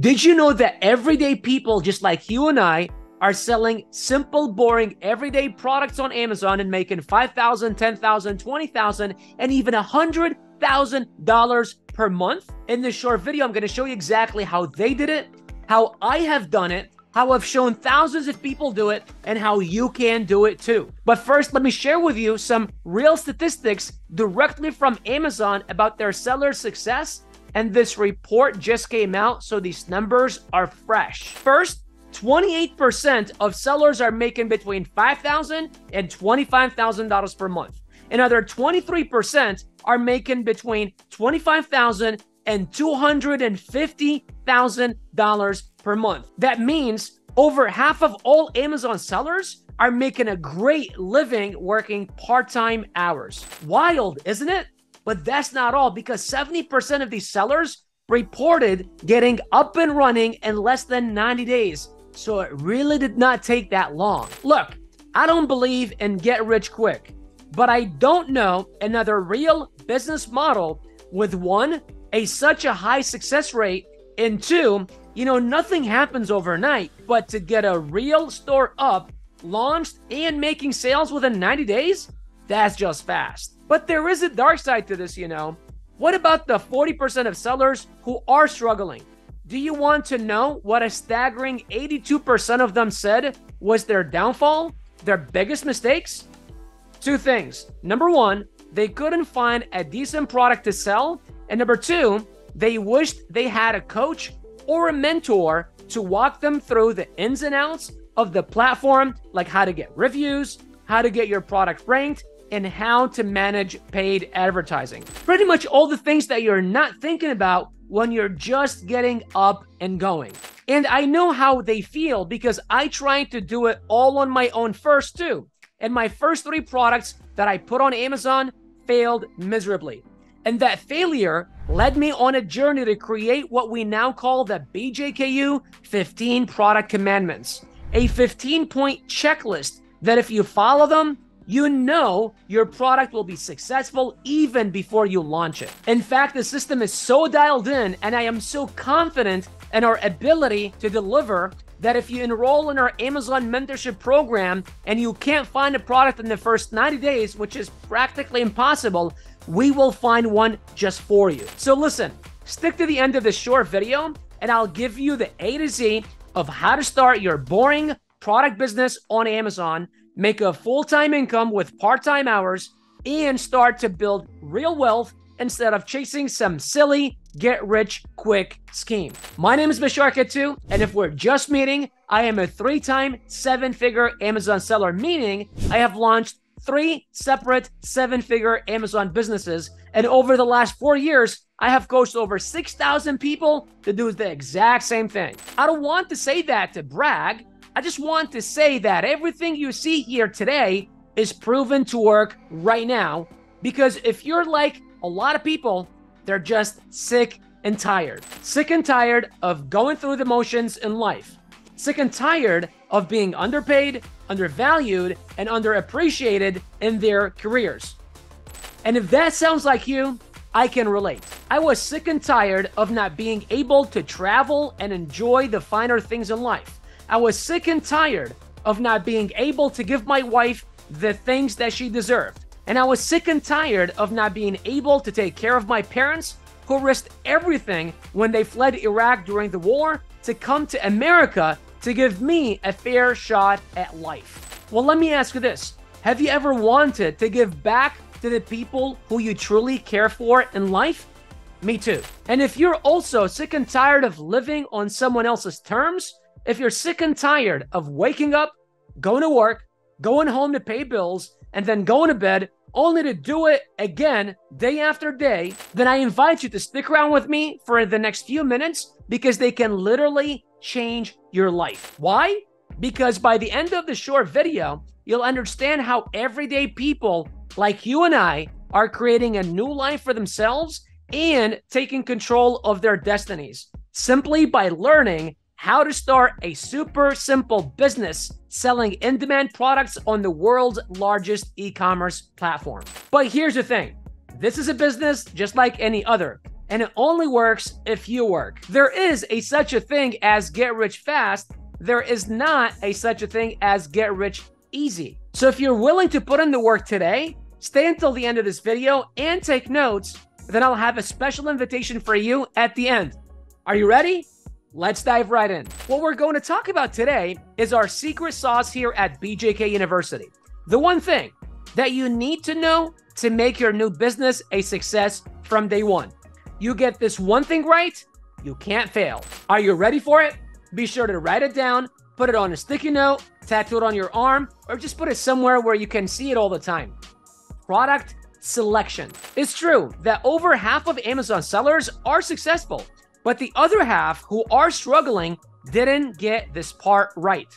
Did you know that everyday people just like you and I are selling simple, boring, everyday products on Amazon and making $5,000, $10,000, $20,000, and even $100,000 per month? In this short video, I'm going to show you exactly how they did it, how I have done it, how I've shown thousands of people do it, and how you can do it too. But first, let me share with you some real statistics directly from Amazon about their seller success. And this report just came out, so these numbers are fresh. First, 28% of sellers are making between $5,000 and $25,000 per month. Another 23% are making between $25,000 and $250,000 per month. That means over half of all Amazon sellers are making a great living working part time hours. Wild, isn't it? But that's not all because 70% of these sellers reported getting up and running in less than 90 days. So it really did not take that long. Look, I don't believe in get rich quick, but I don't know another real business model with one, a such a high success rate, and two, you know, nothing happens overnight, but to get a real store up, launched, and making sales within 90 days, that's just fast. But there is a dark side to this, you know. What about the 40% of sellers who are struggling? Do you want to know what a staggering 82% of them said was their downfall, their biggest mistakes? Two things. Number one, they couldn't find a decent product to sell. And number two, they wished they had a coach or a mentor to walk them through the ins and outs of the platform, like how to get reviews, how to get your product ranked, and how to manage paid advertising. Pretty much all the things that you're not thinking about when you're just getting up and going. And I know how they feel because I tried to do it all on my own first, too. And my first three products that I put on Amazon failed miserably. And that failure led me on a journey to create what we now call the BJKU 15 Product Commandments, a 15 point checklist that if you follow them, you know your product will be successful even before you launch it. In fact, the system is so dialed in, and I am so confident in our ability to deliver that if you enroll in our Amazon mentorship program and you can't find a product in the first 90 days, which is practically impossible, we will find one just for you. So listen, stick to the end of this short video, and I'll give you the A to Z of how to start your boring product business on Amazon make a full time income with part time hours, and start to build real wealth instead of chasing some silly get rich quick scheme. My name is Bashar Katou, and if we're just meeting, I am a three time seven figure Amazon seller, meaning I have launched three separate seven figure Amazon businesses. And over the last four years, I have coached over 6,000 people to do the exact same thing. I don't want to say that to brag. I just want to say that everything you see here today is proven to work right now because if you're like a lot of people, they're just sick and tired. Sick and tired of going through the motions in life. Sick and tired of being underpaid, undervalued, and underappreciated in their careers. And if that sounds like you, I can relate. I was sick and tired of not being able to travel and enjoy the finer things in life. I was sick and tired of not being able to give my wife the things that she deserved. And I was sick and tired of not being able to take care of my parents who risked everything when they fled Iraq during the war to come to America to give me a fair shot at life. Well, let me ask you this Have you ever wanted to give back to the people who you truly care for in life? Me too. And if you're also sick and tired of living on someone else's terms, if you're sick and tired of waking up, going to work, going home to pay bills, and then going to bed only to do it again day after day, then I invite you to stick around with me for the next few minutes because they can literally change your life. Why? Because by the end of the short video, you'll understand how everyday people like you and I are creating a new life for themselves and taking control of their destinies simply by learning how to start a super simple business selling in demand products on the world's largest e commerce platform. But here's the thing this is a business just like any other. and it only works if you work. There is a such a thing as get rich fast. There is not a such a thing as get rich easy. So if you're willing to put in the work today, stay until the end of this video and take notes, then I'll have a special invitation for you at the end. Are you ready? Let's dive right in. What we're going to talk about today is our secret sauce here at BJK University. The one thing that you need to know to make your new business a success from day one. You get this one thing right, you can't fail. Are you ready for it? Be sure to write it down, put it on a sticky note, tattoo it on your arm, or just put it somewhere where you can see it all the time. Product selection. It's true that over half of Amazon sellers are successful, but the other half who are struggling didn't get this part right.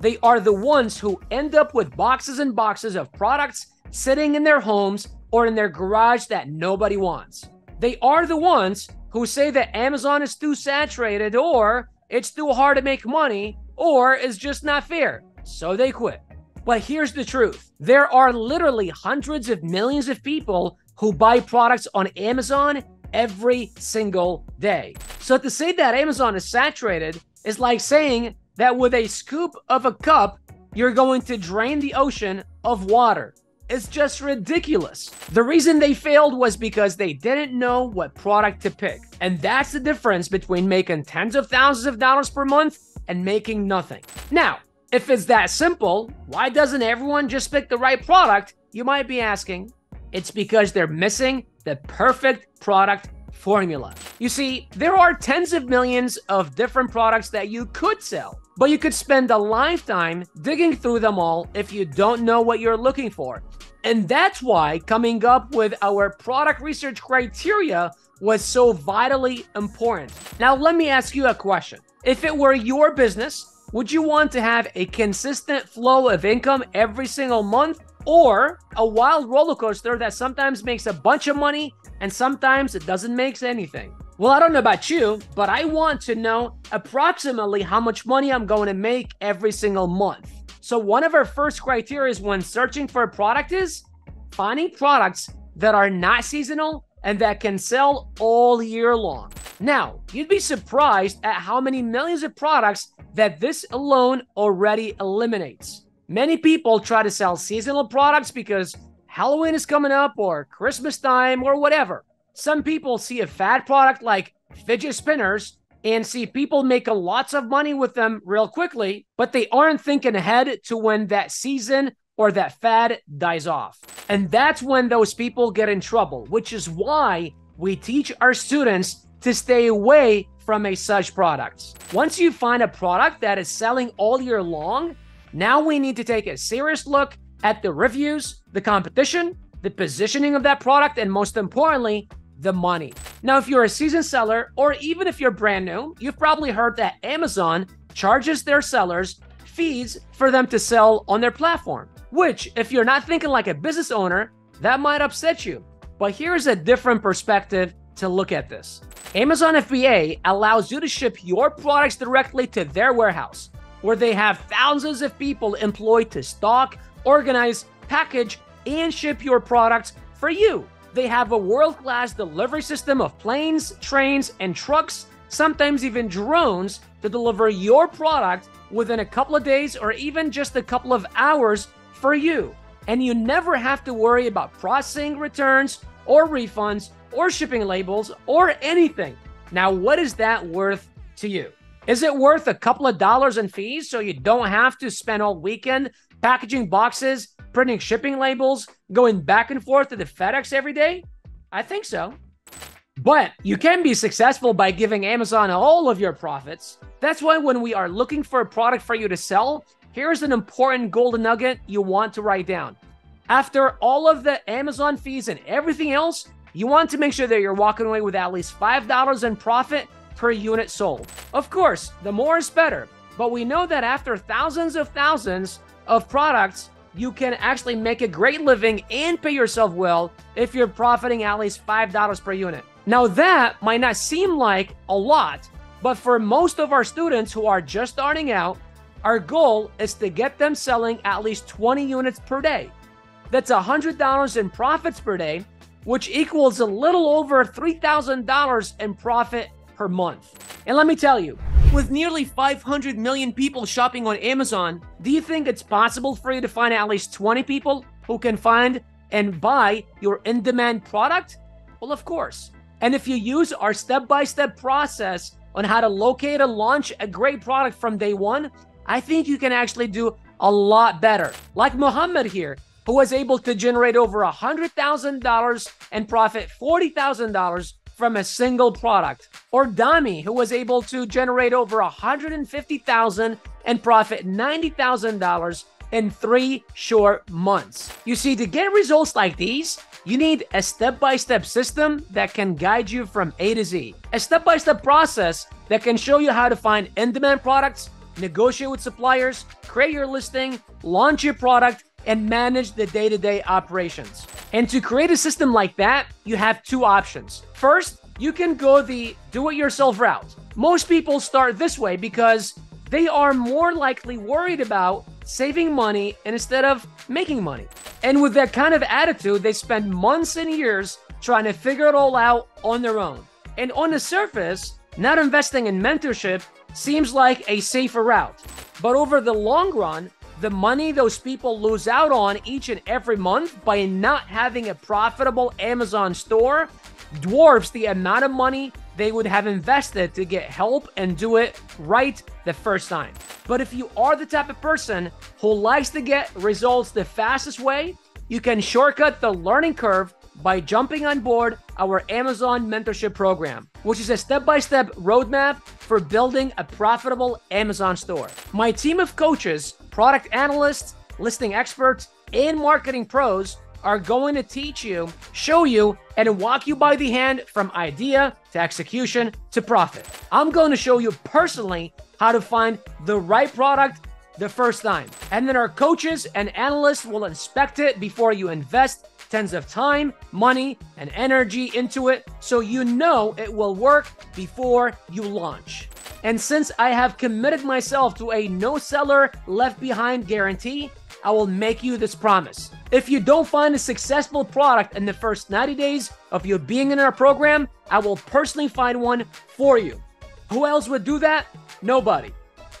They are the ones who end up with boxes and boxes of products sitting in their homes or in their garage that nobody wants. They are the ones who say that Amazon is too saturated or it's too hard to make money or is just not fair. So they quit. But here's the truth there are literally hundreds of millions of people who buy products on Amazon every single day. So to say that Amazon is saturated is like saying that with a scoop of a cup, you're going to drain the ocean of water. It's just ridiculous. The reason they failed was because they didn't know what product to pick. And that's the difference between making tens of thousands of dollars per month and making nothing. Now, if it's that simple, why doesn't everyone just pick the right product? You might be asking. It's because they're missing the perfect product formula. You see, there are tens of millions of different products that you could sell, but you could spend a lifetime digging through them all if you don't know what you're looking for. And that's why coming up with our product research criteria was so vitally important. Now, let me ask you a question. If it were your business, would you want to have a consistent flow of income every single month or a wild roller coaster that sometimes makes a bunch of money and sometimes it doesn't make anything? Well, I don't know about you, but I want to know approximately how much money I'm going to make every single month. So, one of our first criteria when searching for a product is finding products that are not seasonal and that can sell all year long. Now, you'd be surprised at how many millions of products that this alone already eliminates. Many people try to sell seasonal products because Halloween is coming up or Christmas time or whatever. Some people see a fad product like fidget spinners and see people making lots of money with them real quickly, but they aren't thinking ahead to when that season or that fad dies off. And that's when those people get in trouble, which is why we teach our students to stay away from a such product. Once you find a product that is selling all year long, now we need to take a serious look at the reviews, the competition, the positioning of that product, and most importantly, the money. Now, if you're a seasoned seller, or even if you're brand new, you've probably heard that Amazon charges their sellers fees for them to sell on their platform. Which, if you're not thinking like a business owner, that might upset you. But here's a different perspective to look at this. Amazon FBA allows you to ship your products directly to their warehouse, where they have thousands of people employed to stock, organize, package, and ship your products for you. They have a world class delivery system of planes, trains, and trucks, sometimes even drones, to deliver your product within a couple of days or even just a couple of hours for you. And you never have to worry about processing returns or refunds or shipping labels or anything. Now, what is that worth to you? Is it worth a couple of dollars in fees so you don't have to spend all weekend packaging boxes, printing shipping labels, going back and forth to the FedEx every day? I think so. But you can be successful by giving Amazon all of your profits. That's why when we are looking for a product for you to sell, Here's an important golden nugget you want to write down. After all of the Amazon fees and everything else, you want to make sure that you're walking away with at least $5 in profit per unit sold. Of course, the more is better, but we know that after thousands of thousands of products, you can actually make a great living and pay yourself well if you're profiting at least $5 per unit. Now, that might not seem like a lot, but for most of our students who are just starting out, our goal is to get them selling at least 20 units per day. That's $100 in profits per day, which equals a little over $3,000 in profit per month. And let me tell you, with nearly 500 million people shopping on Amazon, do you think it's possible for you to find at least 20 people who can find and buy your in demand product? Well, of course. And if you use our step by step process on how to locate and launch a great product from day one, I think you can actually do a lot better. Like Muhammad here, who was able to generate over $100,000 and profit $40,000 from a single product. Or Dami, who was able to generate over 150,000 and profit $90,000 in three short months. You see, to get results like these, you need a step by step system that can guide you from A to Z. A step by step process that can show you how to find in demand products, negotiate with suppliers, create your listing, launch your product, and manage the day to day operations. And to create a system like that, you have two options. First, you can go the do it yourself route. Most people start this way because they are more likely worried about saving money instead of making money. And with that kind of attitude, they spend months and years trying to figure it all out on their own. And on the surface, not investing in mentorship seems like a safer route. But over the long run, the money those people lose out on each and every month by not having a profitable Amazon store dwarfs the amount of money they would have invested to get help and do it right the first time. But if you are the type of person who likes to get results the fastest way, you can shortcut the learning curve by jumping on board our Amazon mentorship program, which is a step by step roadmap for building a profitable Amazon store. My team of coaches product analysts, listing experts, and marketing pros are going to teach you, show you, and walk you by the hand from idea to execution to profit. I'm going to show you personally how to find the right product the first time. And then our coaches and analysts will inspect it before you invest tens of time, money, and energy into it so you know it will work before you launch. And since I have committed myself to a no seller left behind guarantee, I will make you this promise. If you don't find a successful product in the first 90 days of you being in our program, I will personally find one for you. Who else would do that? Nobody.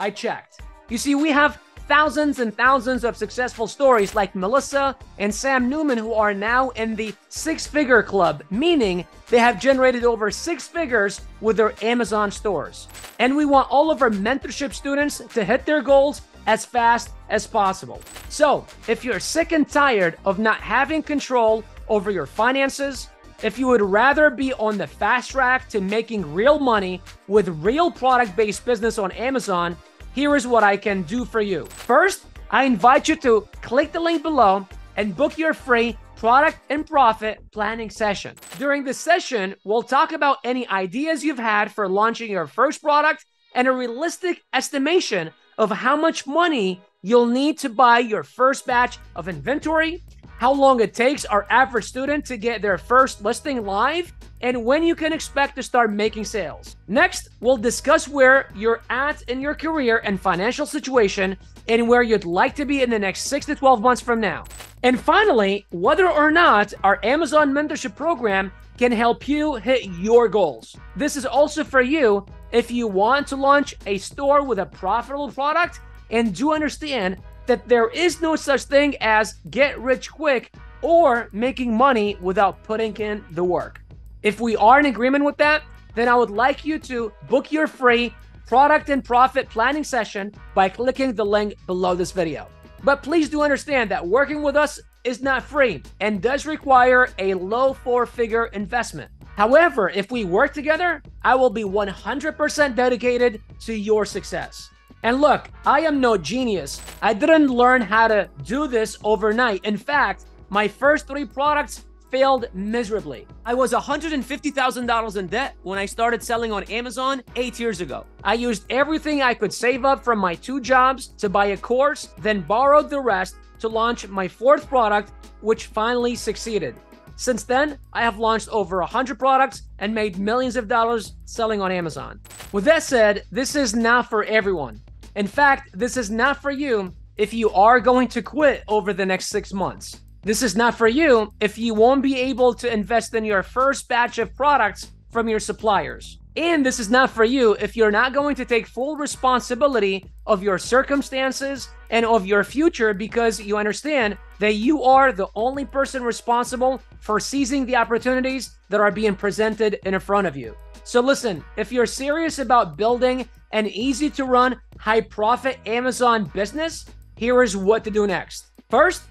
I checked. You see, we have thousands and thousands of successful stories like Melissa and Sam Newman, who are now in the six figure club, meaning they have generated over six figures with their Amazon stores. And we want all of our mentorship students to hit their goals as fast as possible. So, if you're sick and tired of not having control over your finances, if you would rather be on the fast track to making real money with real product based business on Amazon, here is what I can do for you. First, I invite you to click the link below and book your free product and profit planning session. During this session, we'll talk about any ideas you've had for launching your first product and a realistic estimation of how much money you'll need to buy your first batch of inventory, how long it takes our average student to get their first listing live, and when you can expect to start making sales. Next, we'll discuss where you're at in your career and financial situation and where you'd like to be in the next 6 to 12 months from now. And finally, whether or not our Amazon mentorship program can help you hit your goals. This is also for you if you want to launch a store with a profitable product and do understand that there is no such thing as get rich quick or making money without putting in the work. If we are in agreement with that, then I would like you to book your free product and profit planning session by clicking the link below this video. But please do understand that working with us is not free and does require a low four figure investment. However, if we work together, I will be 100% dedicated to your success. And look, I am no genius. I didn't learn how to do this overnight. In fact, my first three products failed miserably. I was $150,000 in debt when I started selling on Amazon eight years ago. I used everything I could save up from my two jobs to buy a course, then borrowed the rest to launch my fourth product, which finally succeeded. Since then, I have launched over 100 products and made millions of dollars selling on Amazon. With that said, this is not for everyone. In fact, this is not for you if you are going to quit over the next six months. This is not for you if you won't be able to invest in your first batch of products from your suppliers. And this is not for you if you're not going to take full responsibility of your circumstances and of your future because you understand that you are the only person responsible for seizing the opportunities that are being presented in front of you. So, listen, if you're serious about building an easy to run, high profit Amazon business, here is what to do next. First,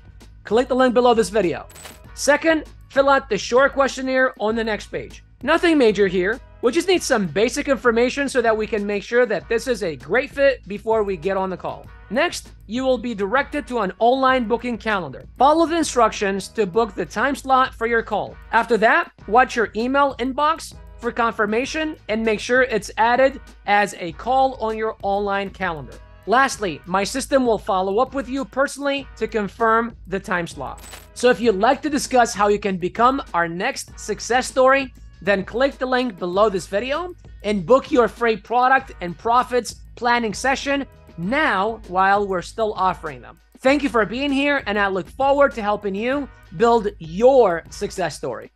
click the link below this video. Second, fill out the short questionnaire on the next page. Nothing major here. We just need some basic information so that we can make sure that this is a great fit before we get on the call. Next, you will be directed to an online booking calendar. Follow the instructions to book the time slot for your call. After that, watch your email inbox for confirmation and make sure it's added as a call on your online calendar. Lastly, my system will follow up with you personally to confirm the time slot. So if you'd like to discuss how you can become our next success story, then click the link below this video and book your free product and profits planning session now while we're still offering them. Thank you for being here, and I look forward to helping you build your success story.